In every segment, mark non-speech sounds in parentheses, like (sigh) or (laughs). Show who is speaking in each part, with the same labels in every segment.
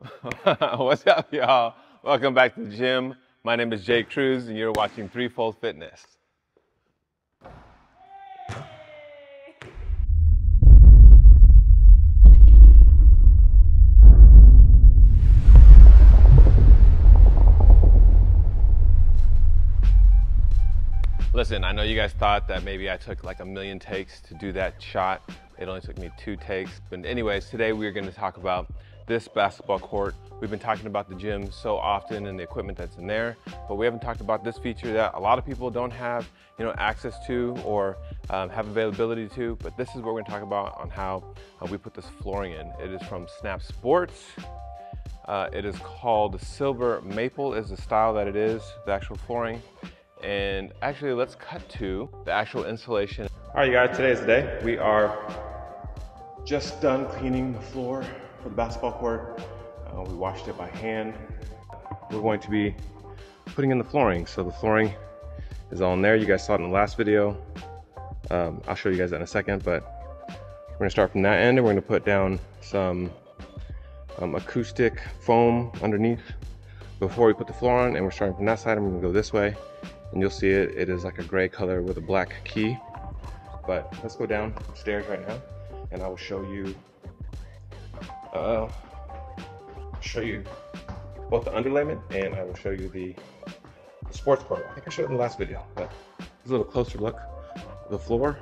Speaker 1: (laughs) What's up, y'all? Welcome back to the gym. My name is Jay Cruz, and you're watching Threefold Fitness. Listen, I know you guys thought that maybe I took like a million takes to do that shot. It only took me two takes. But anyways, today we're gonna talk about this basketball court. We've been talking about the gym so often and the equipment that's in there, but we haven't talked about this feature that a lot of people don't have you know, access to or um, have availability to, but this is what we're gonna talk about on how uh, we put this flooring in. It is from Snap Sports. Uh, it is called Silver Maple is the style that it is, the actual flooring. And actually, let's cut to the actual installation. All right, you guys, today is the day. We are just done cleaning the floor for the basketball court. Uh, we washed it by hand. We're going to be putting in the flooring. So the flooring is all in there. You guys saw it in the last video. Um, I'll show you guys that in a second, but we're gonna start from that end and we're gonna put down some um, acoustic foam underneath before we put the floor on and we're starting from that side. I'm gonna go this way and you'll see it, it is like a gray color with a black key. But let's go downstairs right now and I will show you, uh, show you both the underlayment and I will show you the, sports part. I think I showed it in the last video, but a little closer look the floor.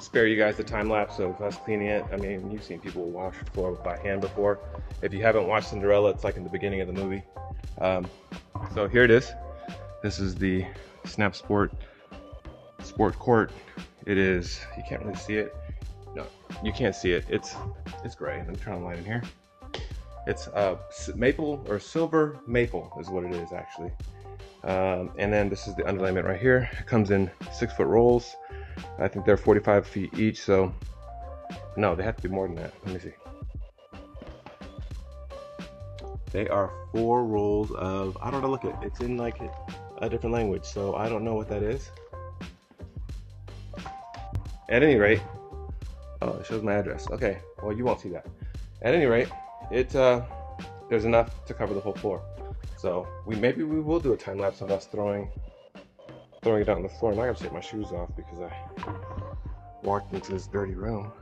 Speaker 1: Spare you guys the time lapse of us cleaning it. I mean, you've seen people wash the floor by hand before. If you haven't watched Cinderella, it's like in the beginning of the movie. Um, so here it is. This is the Snap Sport Sport Court. It is, you can't really see it. No, you can't see it. It's it's gray. Let me try to line in here. It's uh, maple or silver maple is what it is actually. Um, and then this is the underlayment right here. It comes in six foot rolls. I think they're 45 feet each. So no, they have to be more than that. Let me see. They are four rolls of, I don't know, look at It's in like a different language, so I don't know what that is. At any rate, oh, it shows my address. Okay, well, you won't see that. At any rate, it uh, there's enough to cover the whole floor. So we maybe we will do a time lapse of us throwing throwing it out on the floor. I'm not gonna take my shoes off because I walked into this dirty room.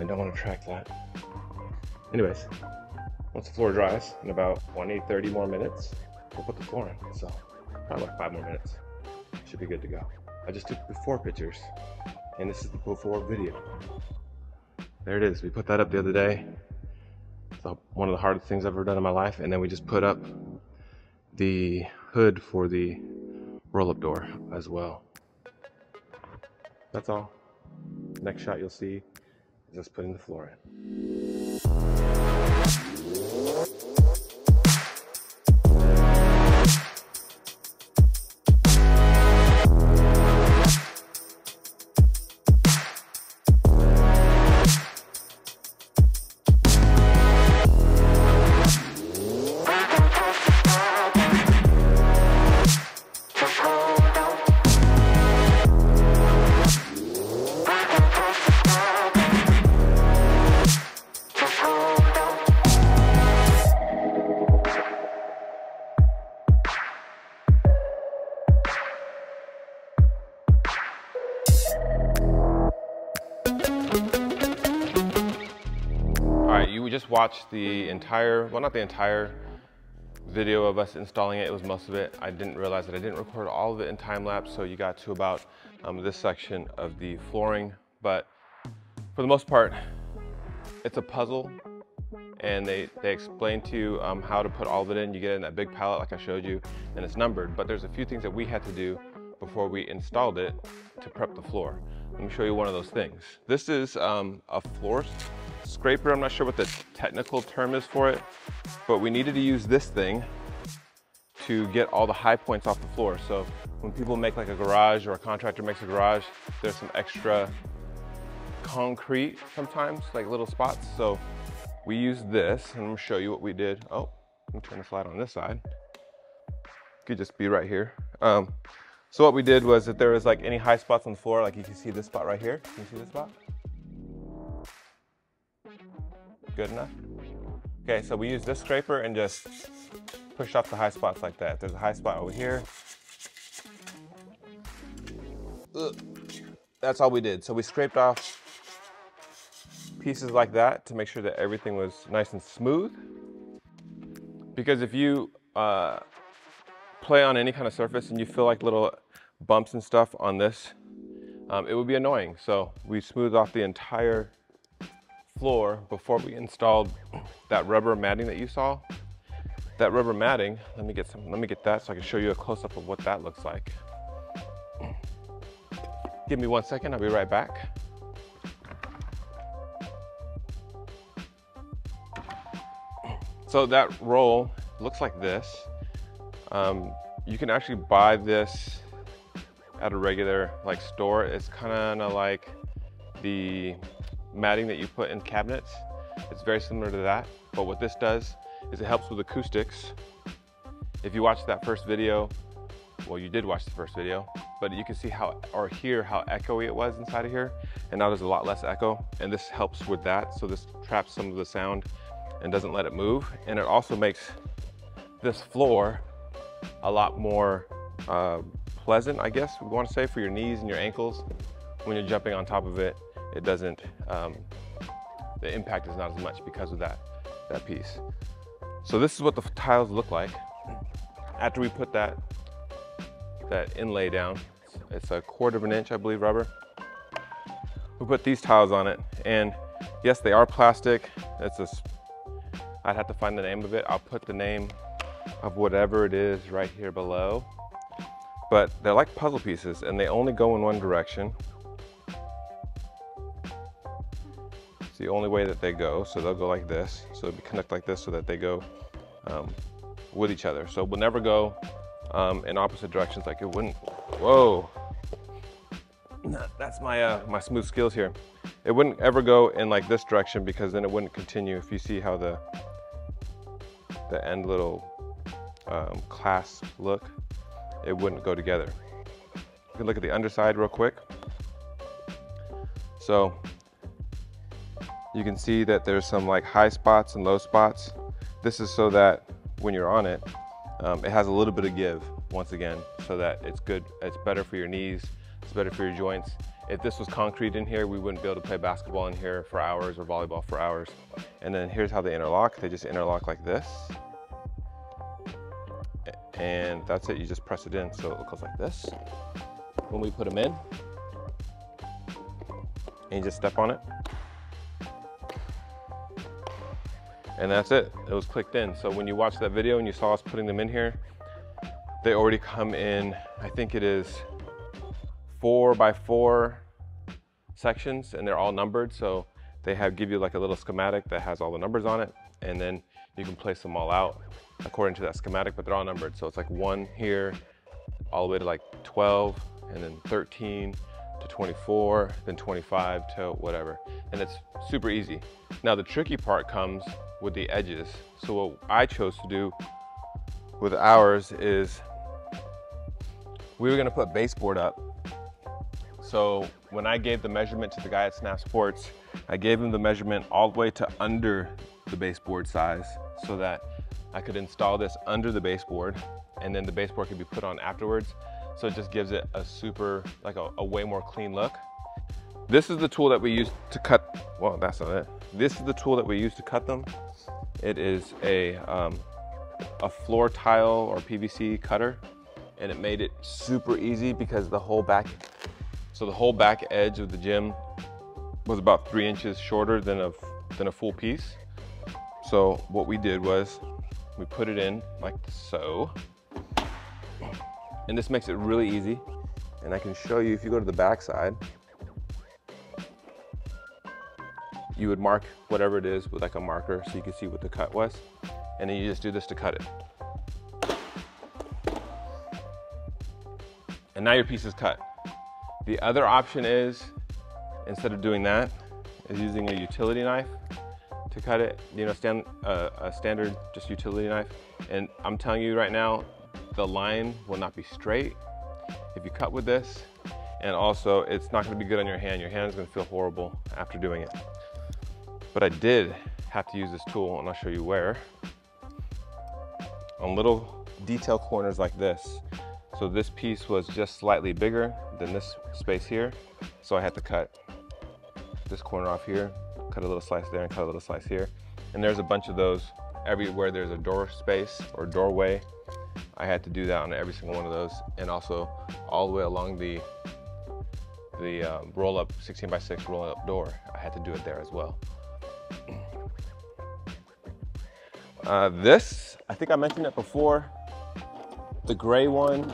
Speaker 1: I don't want to track that. Anyways, once the floor dries in about 20, 30 more minutes, we'll put the floor in. So probably like five more minutes. Should be good to go. I just took before pictures and this is the before video. There it is. We put that up the other day. It's one of the hardest things I've ever done in my life. And then we just put up the hood for the roll-up door as well. That's all. Next shot you'll see is us putting the floor in. Watched the entire, well not the entire video of us installing it. It was most of it. I didn't realize that I didn't record all of it in time lapse, so you got to about um, this section of the flooring. But for the most part, it's a puzzle and they, they explain to you um, how to put all of it in. You get it in that big pallet like I showed you, and it's numbered. But there's a few things that we had to do before we installed it to prep the floor. Let me show you one of those things. This is um, a floor scraper. I'm not sure what the technical term is for it, but we needed to use this thing to get all the high points off the floor. So when people make like a garage or a contractor makes a garage, there's some extra concrete sometimes, like little spots. So we use this, and I'm gonna show you what we did. Oh, let me turn the slide on this side. Could just be right here. Um, So what we did was if there was like any high spots on the floor, like you can see this spot right here. Can you see this spot? Good enough? Okay, so we use this scraper and just push off the high spots like that. There's a high spot over here. Ugh. That's all we did. So we scraped off pieces like that to make sure that everything was nice and smooth. Because if you uh, play on any kind of surface and you feel like little bumps and stuff on this, um, it would be annoying. So we smoothed off the entire floor before we installed that rubber matting that you saw. That rubber matting, let me get some, let me get that so I can show you a close up of what that looks like. Give me one second, I'll be right back. So that roll looks like this. Um, you can actually buy this at a regular like store. It's kind of like the matting that you put in cabinets. It's very similar to that, but what this does is it helps with acoustics. If you watched that first video, well, you did watch the first video, but you can see how, or hear how echoey it was inside of here. And now there's a lot less echo, and this helps with that. So this traps some of the sound and doesn't let it move. And it also makes this floor a lot more uh, pleasant, I guess we want to say, for your knees and your ankles. When you're jumping on top of it, it doesn't, um, the impact is not as much because of that, that piece. So this is what the tiles look like. After we put that, that inlay down, it's a quarter of an inch, I believe, rubber. We put these tiles on it, and yes, they are plastic. It's a, I'd have to find the name of it. I'll put the name of whatever it is right here below. But they're like puzzle pieces, and they only go in one direction. It's the only way that they go, so they'll go like this. So they connect like this so that they go um, with each other. So we'll never go um, in opposite directions like it wouldn't. Whoa. That's my, uh, my smooth skills here. It wouldn't ever go in like this direction because then it wouldn't continue. If you see how the, the end little um, clasp look, it wouldn't go together. You can look at the underside real quick. So you can see that there's some like high spots and low spots. This is so that when you're on it, um, it has a little bit of give once again, so that it's good, it's better for your knees, it's better for your joints. If this was concrete in here, we wouldn't be able to play basketball in here for hours or volleyball for hours. And then here's how they interlock. They just interlock like this. And that's it, you just press it in so it looks like this. When we put them in, and you just step on it. And that's it, it was clicked in. So when you watch that video and you saw us putting them in here, they already come in, I think it is four by four sections and they're all numbered. So they have give you like a little schematic that has all the numbers on it. And then you can place them all out according to that schematic, but they're all numbered. So it's like one here, all the way to like 12, and then 13 to 24, then 25 to whatever. And it's super easy. Now the tricky part comes with the edges. So what I chose to do with ours is we were gonna put baseboard up. So when I gave the measurement to the guy at Snap Sports, I gave him the measurement all the way to under the baseboard size so that I could install this under the baseboard and then the baseboard could be put on afterwards. So it just gives it a super, like a, a way more clean look. This is the tool that we use to cut, well, that's not it. This is the tool that we use to cut them. It is a, um, a floor tile or PVC cutter and it made it super easy because the whole back, so the whole back edge of the gym was about three inches shorter than a, than a full piece. So what we did was we put it in like so. And this makes it really easy. And I can show you, if you go to the back side, you would mark whatever it is with like a marker so you can see what the cut was. And then you just do this to cut it. And now your piece is cut. The other option is, instead of doing that, is using a utility knife to cut it, you know, stand, uh, a standard just utility knife. And I'm telling you right now, the line will not be straight. If you cut with this. And also, it's not gonna be good on your hand. Your hand is gonna feel horrible after doing it. But I did have to use this tool, and I'll show you where. On little detail corners like this. So this piece was just slightly bigger than this space here. So I had to cut this corner off here, cut a little slice there and cut a little slice here. And there's a bunch of those everywhere there's a door space or doorway. I had to do that on every single one of those. And also all the way along the the um, roll up 16 by 6 roll up door. I had to do it there as well. Uh, this, I think I mentioned it before. The gray one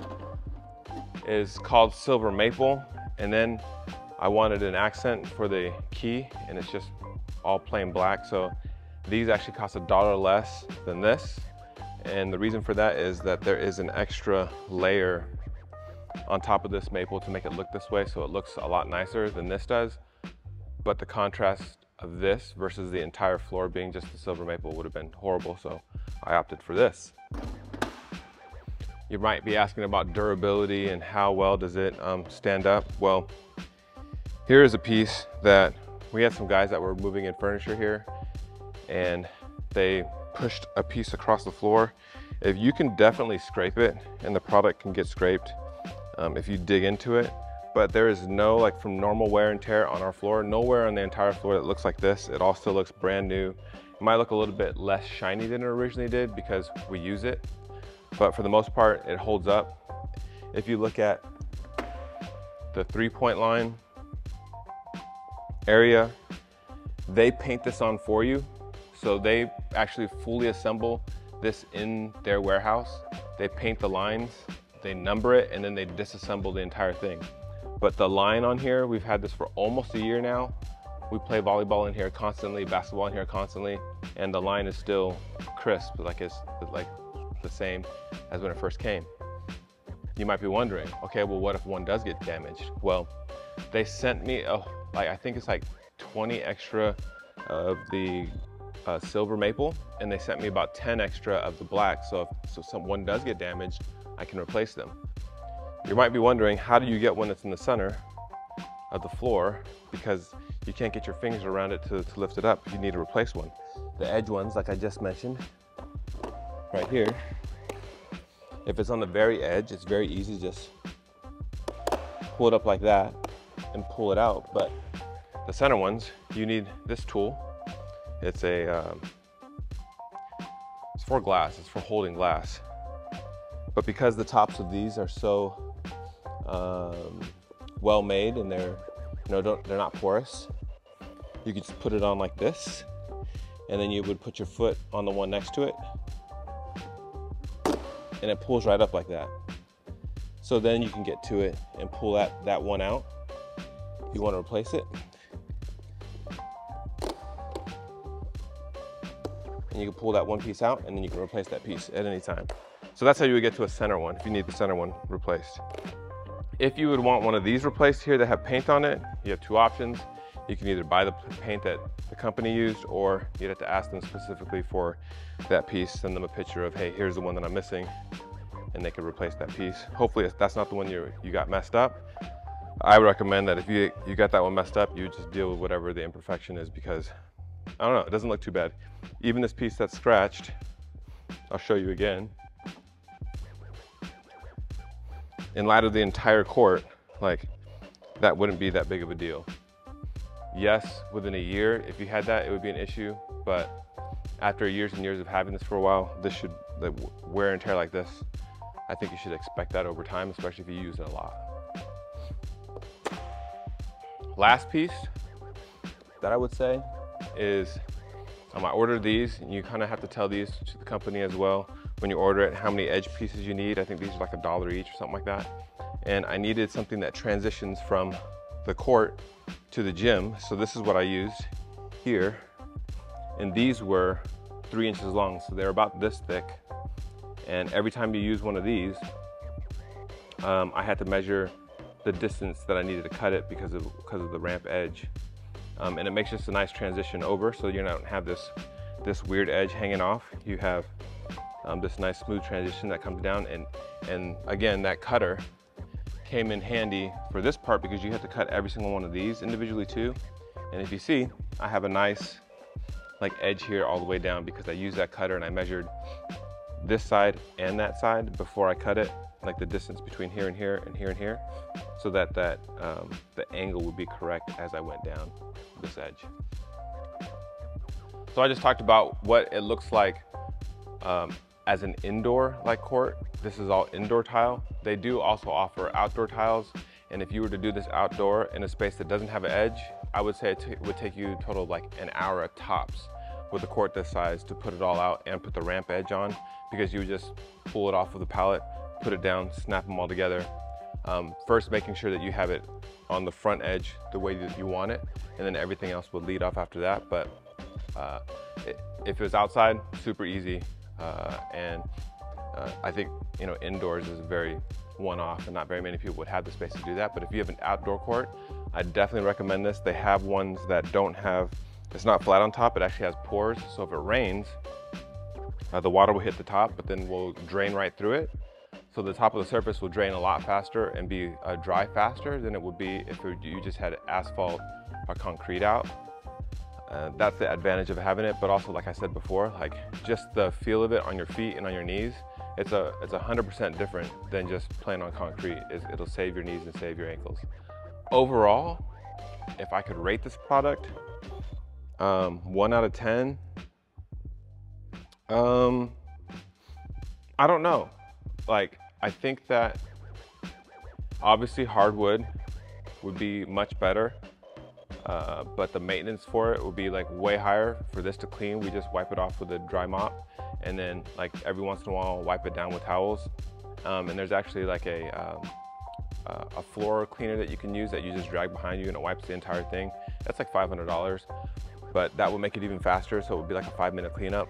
Speaker 1: is called Silver Maple. And then I wanted an accent for the key and it's just all plain black. So these actually cost a dollar less than this. And the reason for that is that there is an extra layer on top of this maple to make it look this way. So it looks a lot nicer than this does. But the contrast of this versus the entire floor being just the silver maple would have been horrible. So I opted for this. You might be asking about durability and how well does it um, stand up? Well, here is a piece that we had some guys that were moving in furniture here and they pushed a piece across the floor. If you can definitely scrape it and the product can get scraped um, if you dig into it, but there is no, like from normal wear and tear on our floor, nowhere on the entire floor that looks like this. It all still looks brand new. It might look a little bit less shiny than it originally did because we use it, but for the most part, it holds up. If you look at the three point line area, they paint this on for you. So they actually fully assemble this in their warehouse. They paint the lines, they number it, and then they disassemble the entire thing. But the line on here, we've had this for almost a year now. We play volleyball in here constantly, basketball in here constantly, and the line is still crisp, like it's like the same as when it first came. You might be wondering, okay, well, what if one does get damaged? Well, they sent me, a, like I think it's like 20 extra of the uh, silver maple, and they sent me about 10 extra of the black. So if so someone does get damaged, I can replace them. You might be wondering, how do you get one that's in the center of the floor? Because you can't get your fingers around it to, to lift it up. You need to replace one. The edge ones, like I just mentioned, right here, if it's on the very edge, it's very easy to just pull it up like that and pull it out. But the center ones, you need this tool. It's a, um, it's for glass, it's for holding glass. But because the tops of these are so um, well made and they're you know don't, they're not porous. You could just put it on like this, and then you would put your foot on the one next to it, and it pulls right up like that. So then you can get to it and pull that, that one out you want to replace it. And you can pull that one piece out and then you can replace that piece at any time. So that's how you would get to a center one if you need the center one replaced. If you would want one of these replaced here that have paint on it, you have two options. You can either buy the paint that the company used or you'd have to ask them specifically for that piece, send them a picture of, hey, here's the one that I'm missing, and they could replace that piece. Hopefully that's not the one you, you got messed up. I would recommend that if you, you got that one messed up, you just deal with whatever the imperfection is because, I don't know, it doesn't look too bad. Even this piece that's scratched, I'll show you again. In light of the entire court, like that wouldn't be that big of a deal. Yes, within a year, if you had that, it would be an issue. But after years and years of having this for a while, this should like, wear and tear like this. I think you should expect that over time, especially if you use it a lot. Last piece that I would say is um, I ordered these, and you kind of have to tell these to the company as well when you order it, how many edge pieces you need. I think these are like a dollar each or something like that. And I needed something that transitions from the court to the gym. So this is what I used here. And these were three inches long. So they're about this thick. And every time you use one of these, um, I had to measure the distance that I needed to cut it because of, because of the ramp edge. Um, and it makes just a nice transition over so you don't have this, this weird edge hanging off. You have um, this nice smooth transition that comes down and, and again, that cutter came in handy for this part because you have to cut every single one of these individually too. And if you see, I have a nice like edge here all the way down because I used that cutter and I measured this side and that side before I cut it, like the distance between here and here and here and here, so that, that um, the angle would be correct as I went down this edge. So I just talked about what it looks like um, as an indoor like court. This is all indoor tile. They do also offer outdoor tiles. And if you were to do this outdoor in a space that doesn't have an edge, I would say it would take you total like an hour at tops with a court this size to put it all out and put the ramp edge on because you would just pull it off of the pallet, put it down, snap them all together. Um, first making sure that you have it on the front edge the way that you want it and then everything else would lead off after that. But uh, it, if it was outside, super easy. Uh, and uh, I think, you know, indoors is very one-off and not very many people would have the space to do that. But if you have an outdoor court, I definitely recommend this. They have ones that don't have, it's not flat on top, it actually has pores. So if it rains, uh, the water will hit the top, but then will drain right through it. So the top of the surface will drain a lot faster and be uh, dry faster than it would be if you just had asphalt or concrete out. Uh, that's the advantage of having it, but also like I said before, like just the feel of it on your feet and on your knees, it's a it's a hundred percent different than just playing on concrete. It's, it'll save your knees and save your ankles. Overall, if I could rate this product, um, one out of ten, um, I don't know. Like I think that obviously hardwood would be much better uh, but the maintenance for it will be like way higher. For this to clean, we just wipe it off with a dry mop and then like every once in a while wipe it down with towels. Um, and there's actually like a, um, uh, a floor cleaner that you can use that you just drag behind you and it wipes the entire thing. That's like $500, but that will make it even faster. So it would be like a five minute cleanup.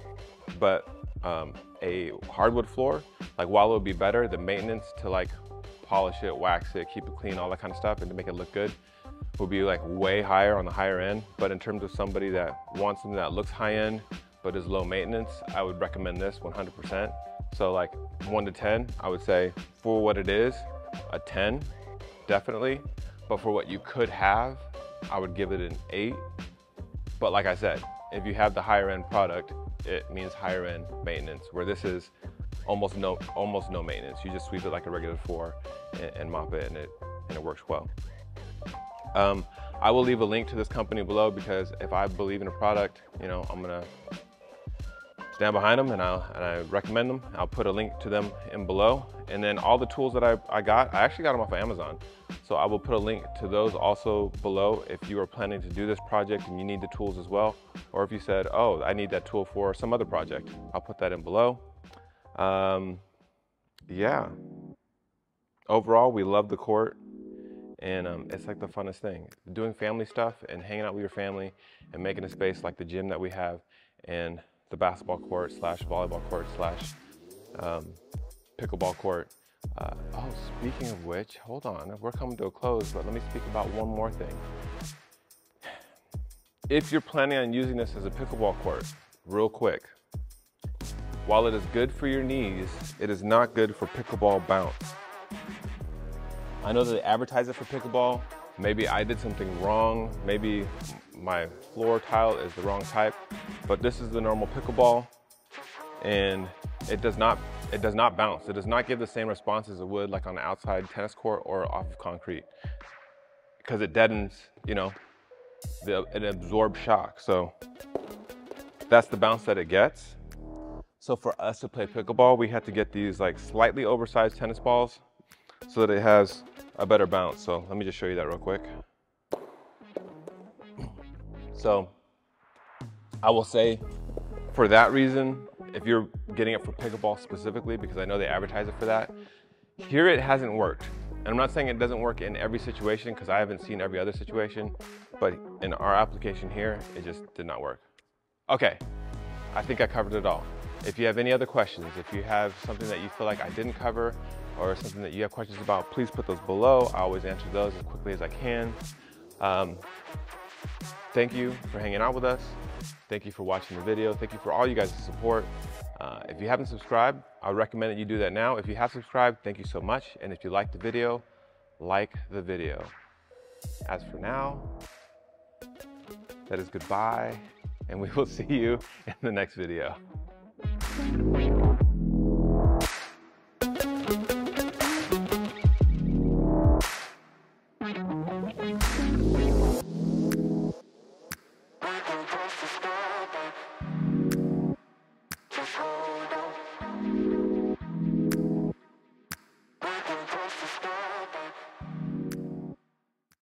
Speaker 1: But um, a hardwood floor, like while it would be better, the maintenance to like polish it, wax it, keep it clean, all that kind of stuff, and to make it look good will be like way higher on the higher end. But in terms of somebody that wants something that looks high end, but is low maintenance, I would recommend this 100%. So like one to 10, I would say for what it is, a 10, definitely. But for what you could have, I would give it an eight. But like I said, if you have the higher end product, it means higher end maintenance, where this is almost no, almost no maintenance. You just sweep it like a regular floor and, and mop it and it, and it works well. Um, I will leave a link to this company below because if I believe in a product, you know, I'm gonna stand behind them and, i and I recommend them. I'll put a link to them in below. And then all the tools that I, I got, I actually got them off of Amazon. So I will put a link to those also below if you are planning to do this project and you need the tools as well. Or if you said, oh, I need that tool for some other project, I'll put that in below. Um, yeah. Overall, we love the court and um, it's like the funnest thing. Doing family stuff and hanging out with your family and making a space like the gym that we have and the basketball court slash volleyball court slash um, pickleball court. Uh, oh, speaking of which, hold on, we're coming to a close, but let me speak about one more thing. If you're planning on using this as a pickleball court, real quick, while it is good for your knees, it is not good for pickleball bounce. I know that they advertise it for pickleball. Maybe I did something wrong. Maybe my floor tile is the wrong type, but this is the normal pickleball and it does not it does not bounce. It does not give the same response as it would like on an outside tennis court or off of concrete because it deadens, you know, the, it absorbs shock. So that's the bounce that it gets. So for us to play pickleball, we had to get these like slightly oversized tennis balls so that it has a better bounce. So let me just show you that real quick. So I will say for that reason, if you're getting it for pickleball specifically, because I know they advertise it for that, here it hasn't worked. And I'm not saying it doesn't work in every situation because I haven't seen every other situation, but in our application here, it just did not work. Okay, I think I covered it all. If you have any other questions, if you have something that you feel like I didn't cover, or something that you have questions about, please put those below. I always answer those as quickly as I can. Um, thank you for hanging out with us. Thank you for watching the video. Thank you for all you guys' support. Uh, if you haven't subscribed, I recommend that you do that now. If you have subscribed, thank you so much. And if you liked the video, like the video. As for now, that is goodbye, and we will (laughs) see you in the next video.